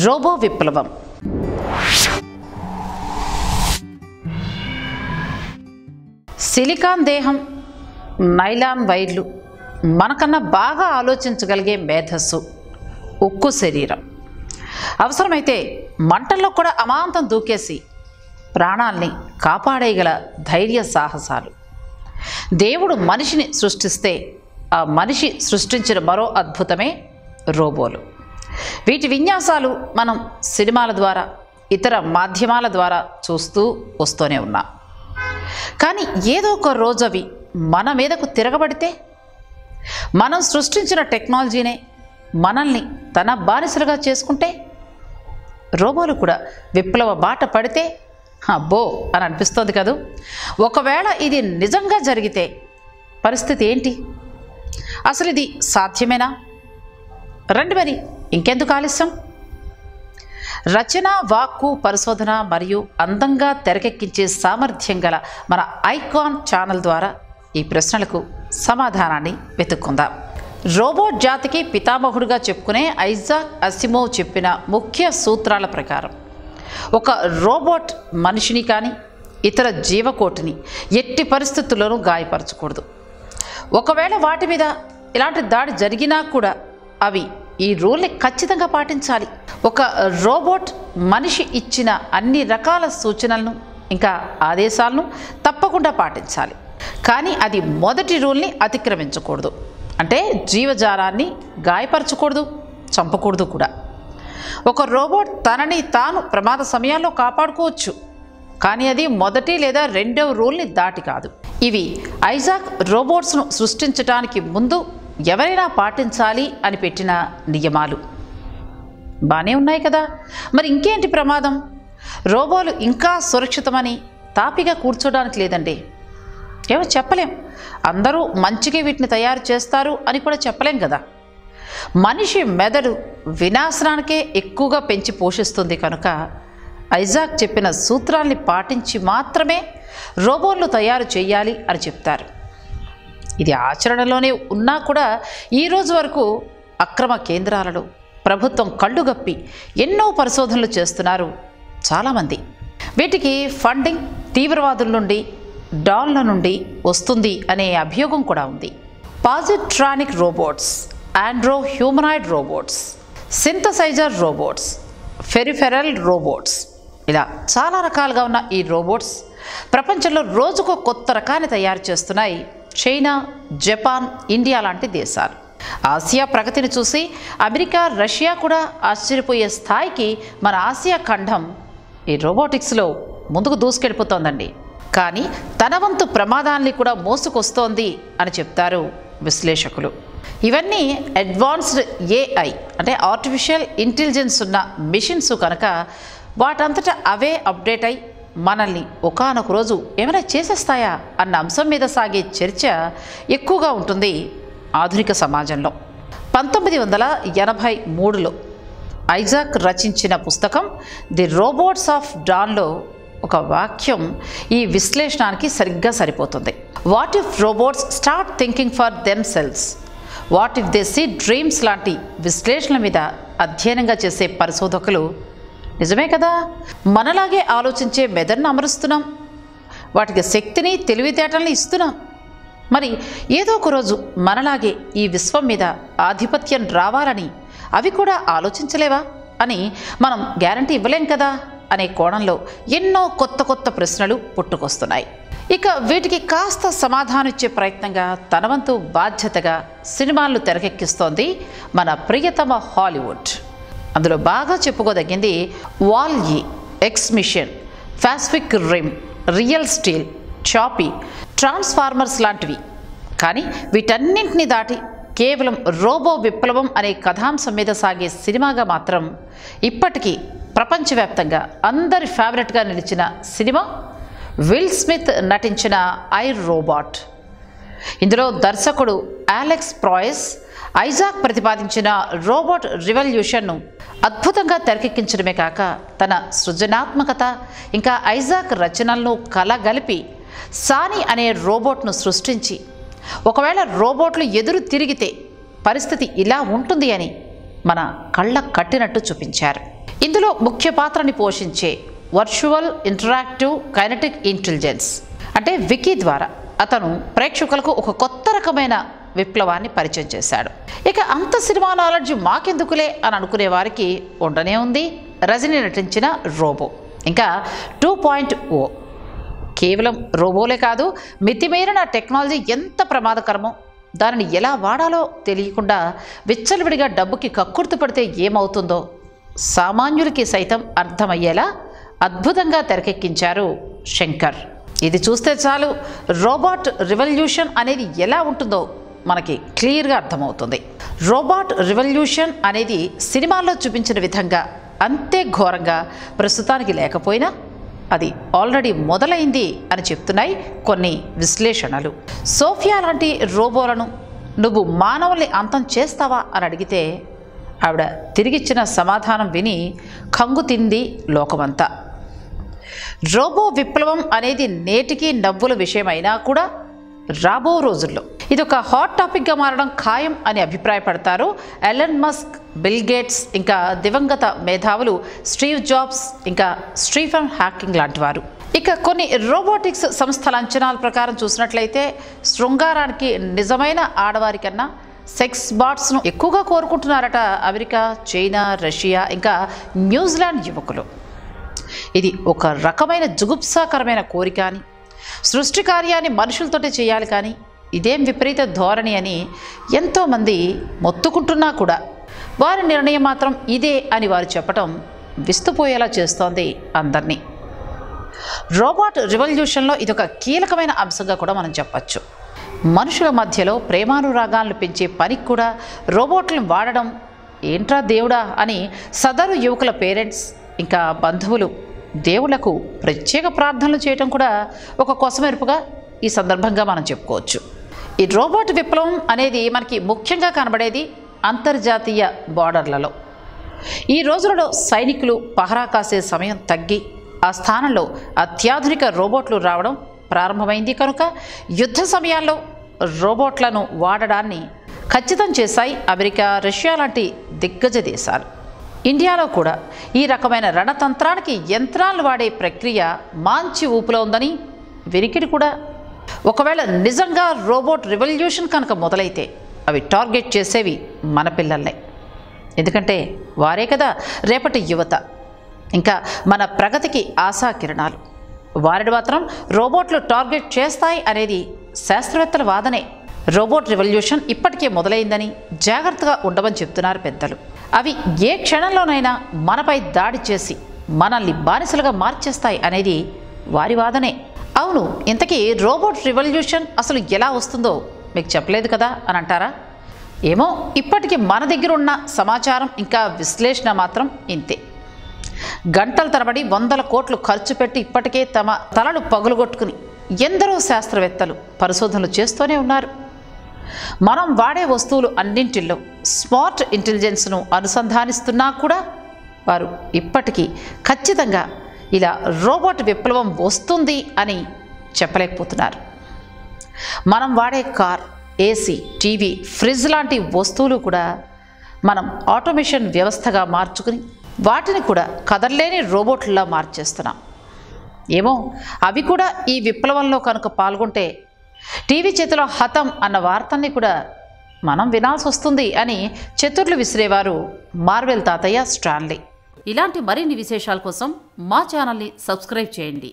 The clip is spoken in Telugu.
రోబో విప్లవం. సిలికాన్ దేహం నైలాన్ వైర్లు మనకన్నా బాగా ఆలోచించగలిగే మేధస్సు ఉక్కు శరీరం. అవసరమైతే మంటల్లో కూడా అమాంతం దూకేసి ప్రాణాల్ని కాపాడేయగల ధైర్య సాహసాలు. దేవుడు మనిషిని సృష్టిస్తే ఆ మనిషి సృష్టించిన మరో అద్భుతమే రోబోలు. వీటి విన్యాసాలు మనం సినిమాల ద్వారా ఇతర మాధ్యమాల ద్వారా చూస్తూ వస్తూనే ఉన్నాం. కానీ ఏదో ఒక రోజు అవి మన మీదకు తిరగబడితే మనం సృష్టించిన టెక్నాలజీనే మనల్ని తన బానిసలుగా చేసుకుంటే రోబోలు కూడా విప్లవ బాట పడితే అబ్బో అని అనిపిస్తోంది కదూ? ఒకవేళ ఇది నిజంగా జరిగితే పరిస్థితి ఏంటి? అసలు ఇది సాధ్యమేనా? రండి మరి. ఇంకెందుకు ఆలస్యం? రచన వాక్కు పరిశోధన మరియు అందంగా తెరకెక్కించే సామర్థ్యం గల మన ఐకాన్ ఛానల్ ద్వారా ఈ ప్రశ్నలకు సమాధానాన్ని వెతుక్కుందాం. రోబోట్ జాతికి పితామహుడుగా చెప్పుకునే ఐజాక్ అసిమోవ్ చెప్పిన ముఖ్య సూత్రాల ప్రకారం ఒక రోబోట్ మనిషిని కానీ ఇతర జీవకోటిని ఎట్టి పరిస్థితుల్లోనూ గాయపరచకూడదు. ఒకవేళ వాటి మీద ఇలాంటి దాడి జరిగినా కూడా అవి ఈ రూల్ని ఖచ్చితంగా పాటించాలి. ఒక రోబోట్ మనిషి ఇచ్చిన అన్ని రకాల సూచనలను ఇంకా ఆదేశాలను తప్పకుండా పాటించాలి. కానీ అది మొదటి రూల్ని అతిక్రమించకూడదు. అంటే జీవజాలాన్ని గాయపరచకూడదు చంపకూడదు కూడా. ఒక రోబోట్ తనని తాను ప్రమాద సమయాల్లో కాపాడుకోవచ్చు. కానీ అది మొదటి లేదా రెండవ రూల్ని దాటి కాదు. ఇవి ఐజాక్ రోబోట్స్ను సృష్టించడానికి ముందు ఎవరైనా పాటించాలి అని పెట్టిన నియమాలు. బాగానే ఉన్నాయి కదా. మరి ఇంకేంటి ప్రమాదం? రోబోలు ఇంకా సురక్షితమని తాపిగా కూర్చోడానికి లేదండి. ఏమో చెప్పలేం. అందరూ మంచిగా వీటిని తయారు చేస్తారు అని కూడా చెప్పలేం కదా. మనిషి మెదడు వినాశనానికే ఎక్కువగా పెంచి పోషిస్తుంది కనుక ఐజాక్ చెప్పిన సూత్రాల్ని పాటించి మాత్రమే రోబోట్లు తయారు చేయాలి అని చెప్తారు. ఇది ఆచరణలోనే ఉన్నా కూడా ఈ రోజు వరకు అక్రమ కేంద్రాలలో ప్రభుత్వం కళ్ళుగప్పి ఎన్నో పరిశోధనలు చేస్తున్నారు చాలామంది. వీటికి ఫండింగ్ తీవ్రవాదుల నుండి డాన్ల నుండి వస్తుంది అనే అభియోగం కూడా ఉంది. Positronic robots android humanoid robots synthesizer robots peripheral robots ఇలా చాలా రకాలుగా ఉన్న ఈ రోబోట్స్ ప్రపంచంలో రోజుకో కొత్త రకాన్ని తయారు చేస్తున్నాయి. చైనా జపాన్ ఇండియా లాంటి దేశాలు. ఆసియా ప్రగతిని చూసి అమెరికా రష్యా కూడా ఆశ్చర్యపోయే స్థాయికి మన ఆసియా ఖండం ఈ రోబోటిక్స్లో ముందుకు దూసుకెళ్ళిపోతోందండి. కానీ తన వంతు ప్రమాదాల్ని కూడా మోసుకొస్తోంది అని చెప్తారు విశ్లేషకులు. ఇవన్నీ అడ్వాన్స్డ్ ఏఐ అంటే ఆర్టిఫిషియల్ ఇంటెలిజెన్స్ ఉన్న మిషన్స్ కనుక వాటంతటా అవే అప్డేట్ అయి మనల్ని ఒకానొక రోజు ఏమైనా చేసేస్తాయా అన్న అంశం మీద సాగే చర్చ ఎక్కువగా ఉంటుంది ఆధునిక సమాజంలో. పంతొమ్మిది వందల ఎనభై మూడులో ఐజాక్ రచించిన పుస్తకం ది రోబోట్స్ ఆఫ్ డాన్లో ఒక వాక్యం ఈ విశ్లేషణానికి సరిగ్గా సరిపోతుంది. What if robots start thinking for themselves what if they see dreams లాంటి విశ్లేషణ మీద అధ్యయనంగా చేసే పరిశోధకులు నిజమే కదా? మనలాగే ఆలోచించే మెదడును అమరుస్తున్నాం. వాటికి శక్తిని తెలివితేటల్ని ఇస్తున్నాం. మరి ఏదో ఒక రోజు మనలాగే ఈ విశ్వం మీద ఆధిపత్యం రావాలని అవి కూడా ఆలోచించలేవా? అని మనం గ్యారంటీ ఇవ్వలేం కదా? అనే కోణంలో ఎన్నో కొత్త కొత్త ప్రశ్నలు పుట్టుకొస్తున్నాయి. ఇక వీటికి కాస్త సమాధానం ఇచ్చే ప్రయత్నంగా తనవంతు బాధ్యతగా సినిమాలను తెరకెక్కిస్తోంది మన ప్రియతమ హాలీవుడ్. అందులో బాగా చెప్పుకోదగింది Wall-E Pacific Rim Real Steel Chappie Transformers లాంటివి. కానీ వీటన్నింటినీ దాటి కేవలం రోబో విప్లవం అనే కథాంశం మీద సాగే సినిమాగా మాత్రం ఇప్పటికీ ప్రపంచవ్యాప్తంగా అందరి ఫేవరెట్గా నిలిచిన సినిమా విల్ స్మిత్ నటించిన ఐ రోబాట్ ఇందులో దర్శకుడు అలెక్స్ ప్రాయస్ ఐజాక్ ప్రతిపాదించిన రోబోట్ రివల్యూషన్ను అద్భుతంగా తెరకెక్కించడమే కాక తన సృజనాత్మకత ఇంకా ఐజాక్ రచనలను కలగలిపి సాని అనే రోబోట్ను సృష్టించి ఒకవేళ రోబోట్లు ఎదురు తిరిగితే పరిస్థితి ఇలా ఉంటుంది అని మన కళ్ళ కట్టినట్టు చూపించారు. ఇందులో ముఖ్య పాత్రని పోషించే వర్చువల్ ఇంటరాక్టివ్ కైనటిక్ ఇంటెలిజెన్స్ అంటే వికీ ద్వారా అతను ప్రేక్షకులకు ఒక కొత్త రకమైన విప్లవాన్ని పరిచయం చేశాడు. ఇక అంత సినిమా నాలెడ్జ్ మాకెందుకులే అని అనుకునే వారికి ఉండనే ఉంది. రజని నటించిన రోబో. ఇంకా టూ పాయింట్ ఓ. కేవలం రోబోలే కాదు మితిమీరిన టెక్నాలజీ ఎంత ప్రమాదకరమో దానిని ఎలా వాడాలో తెలియకుండా విచ్చలవిడిగా డబ్బుకి కక్కుర్తి పడితే ఏమవుతుందో సామాన్యులకి సైతం అర్థమయ్యేలా అద్భుతంగా తెరకెక్కించారు శంకర్. ఇది చూస్తే చాలు రోబోట్ రివల్యూషన్ అనేది ఎలా ఉంటుందో మనకి క్లియర్గా అర్థమవుతుంది. రోబోట్ రివల్యూషన్ అనేది సినిమాల్లో చూపించిన విధంగా అంతే ఘోరంగా ప్రస్తుతానికి లేకపోయినా అది ఆల్రెడీ మొదలైంది అని చెప్తున్నాయి కొన్ని విశ్లేషణలు. సోఫియా లాంటి రోబోలను నువ్వు మానవుల్ని అంతం చేస్తావా అని అడిగితే ఆవిడ తిరిగిచ్చిన సమాధానం విని కంగు తింది లోకమంతా. రోబో విప్లవం అనేది నేటికి నవ్వుల విషయమైనా కూడా రాబో రోజుల్లో. ఇది ఒక హాట్ టాపిక్గా మారడం ఖాయం అని అభిప్రాయపడతారు. ఎలన్ మస్క్ బిల్ గేట్స్ ఇంకా దివంగత మేధావులు స్టీవ్ జాబ్స్ ఇంకా స్టీఫెన్ హ్యాకింగ్ లాంటి వారు ఇక కొన్ని రోబోటిక్స్ సంస్థల అంచనాల ప్రకారం చూసినట్లయితే శృంగారానికి నిజమైన ఆడవారి కన్నా సెక్స్ బాట్స్ను ఎక్కువగా కోరుకుంటున్నారట అమెరికా చైనా రష్యా ఇంకా న్యూజిలాండ్ యువకులు. ఇది ఒక రకమైన జుగుప్సాకరమైన కోరిక అని సృష్టి కార్యాన్ని మనుషులతోటే చేయాలి కానీ ఇదేం విపరీత ధోరణి అని ఎంతోమంది మొత్తుకుంటున్నా కూడా. వారి నిర్ణయం మాత్రం ఇదే అని వారు చెప్పటం విస్తుపోయేలా చేస్తోంది అందరినీ. రోబోట్ రివల్యూషన్లో ఇది ఒక కీలకమైన అంశంగా కూడా మనం చెప్పచ్చు. మనుషుల మధ్యలో ప్రేమానురాగాలను పెంచే పనికి కూడా రోబోట్లను వాడడం ఏంట్రా దేవుడా అని సదరు యువకుల పేరెంట్స్ ఇంకా బంధువులు దేవులకు ప్రత్యేక ప్రార్థనలు చేయటం కూడా ఒక కొసమెరుపుగా ఈ సందర్భంగా మనం చెప్పుకోవచ్చు. ఈ రోబోట్ విప్లవం అనేది మనకి ముఖ్యంగా కనబడేది అంతర్జాతీయ బార్డర్లలో. ఈ రోజులలో సైనికులు పహరా కాసే సమయం తగ్గి ఆ స్థానంలో అత్యాధునిక రోబోట్లు రావడం ప్రారంభమైంది కనుక యుద్ధ సమయాల్లో రోబోట్లను వాడడాన్ని ఖచ్చితం చేశాయి అమెరికా రష్యా లాంటి దిగ్గజ దేశాలు. ఇండియాలో కూడా ఈ రకమైన రణతంత్రానికి యంత్రాలు వాడే ప్రక్రియ మాంచి ఊపులో ఉందని వెనికిడి కూడా. ఒకవేళ నిజంగా రోబోట్ రెవల్యూషన్ కనుక మొదలైతే అవి టార్గెట్ చేసేవి మన పిల్లల్నే. ఎందుకంటే వారే కదా రేపటి యువత. ఇంకా మన ప్రగతికి ఆశా కిరణాలు. వారిని మాత్రం రోబోట్లు టార్గెట్ చేస్తాయి అనేది శాస్త్రవేత్తల వాదనే. రోబోట్ రెవల్యూషన్ ఇప్పటికే మొదలైందని జాగ్రత్తగా ఉండమని చెప్తున్నారు పెద్దలు. అవి ఏ క్షణంలోనైనా మనపై దాడి చేసి మనల్ని బానిసలుగా మార్చేస్తాయి అనేది వారి వాదనే. అవును ఇంతకీ రోబోట్ రివల్యూషన్ అసలు ఎలా వస్తుందో మీకు చెప్పలేదు కదా అని అంటారా? ఏమో ఇప్పటికి మన దగ్గర ఉన్న సమాచారం ఇంకా విశ్లేషణ మాత్రం ఇంతే. గంటల తరబడి వందల కోట్లు ఖర్చు పెట్టి ఇప్పటికే తమ తలలు పగులుగొట్టుకుని ఎందరో శాస్త్రవేత్తలు పరిశోధనలు చేస్తూనే ఉన్నారు. మనం వాడే వస్తువులు అన్నింటిలో స్మార్ట్ ఇంటెలిజెన్స్ను అనుసంధానిస్తున్నా కూడా వారు ఇప్పటికీ ఖచ్చితంగా ఇలా రోబోట్ విప్లవం వస్తుంది అని చెప్పలేకపోతున్నారు. మనం వాడే కార్ ఏసీ టీవీ ఫ్రిడ్జ్ లాంటి వస్తువులు కూడా మనం ఆటోమేషన్ వ్యవస్థగా మార్చుకుని వాటిని కూడా కదలలేని రోబోట్లా మార్చేస్తున్నాం. ఏమో అవి కూడా ఈ విప్లవంలో కనుక పాల్గొంటే టీవీ చేతిలో హతం అన్న వార్తల్ని కూడా మనం వినాల్సి వస్తుంది అని చతుర్లు విసిరేవారు మార్వెల్ తాతయ్య స్టాన్లీ. ఇలాంటి మరిన్ని విశేషాల కోసం మా ఛానల్ని సబ్స్క్రైబ్ చేయండి.